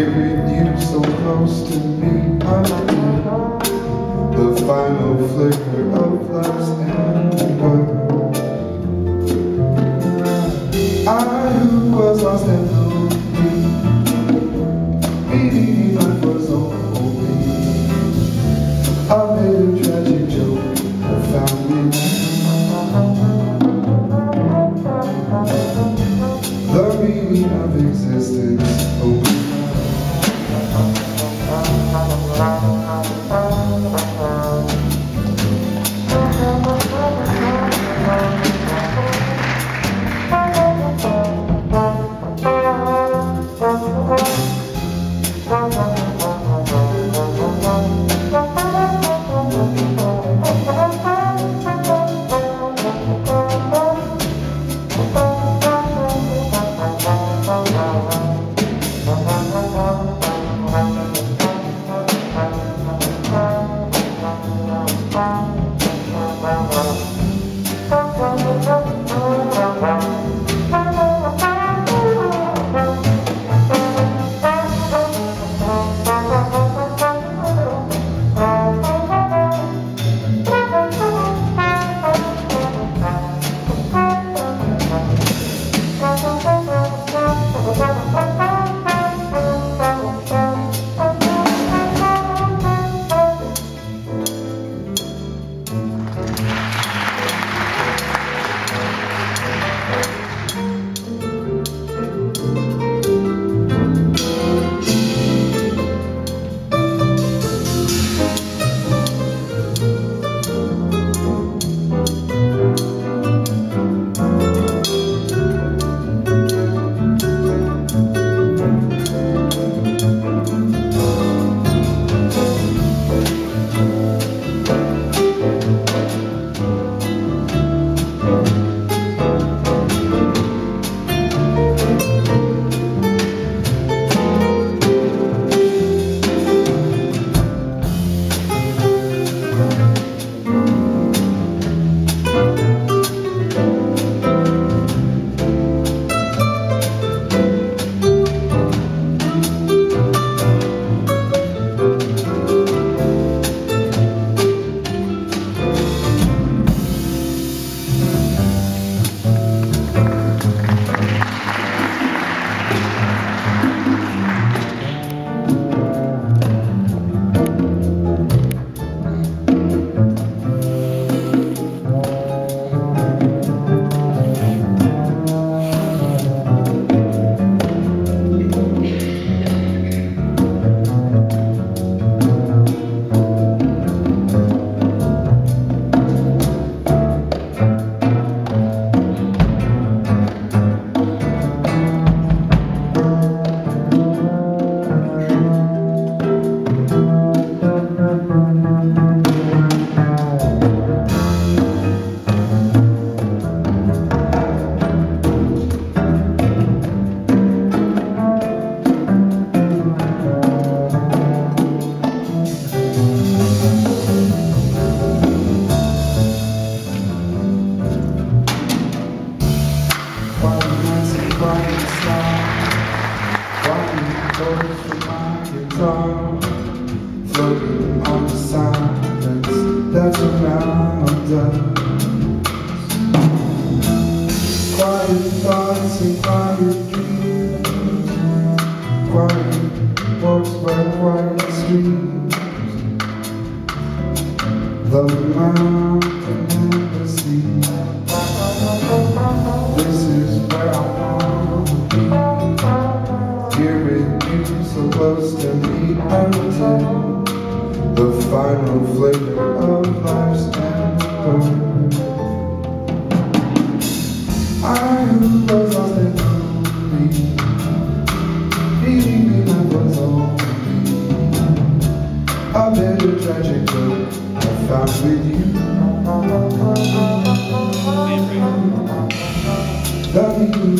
Hearing you so close to me, I the final flicker of life's ember. I who was lost and lonely, meeting life was only a little Floating On the silence that surrounds us. Quiet thoughts and quiet dreams. Quiet walks by quiet streams The mountain and the sea This is where I want. To be Hearing you so close to me. Until The final flavor of life's ember. I who was lost and lonely. Needing me I was only. A bitter tragic joke I found with you. The meaning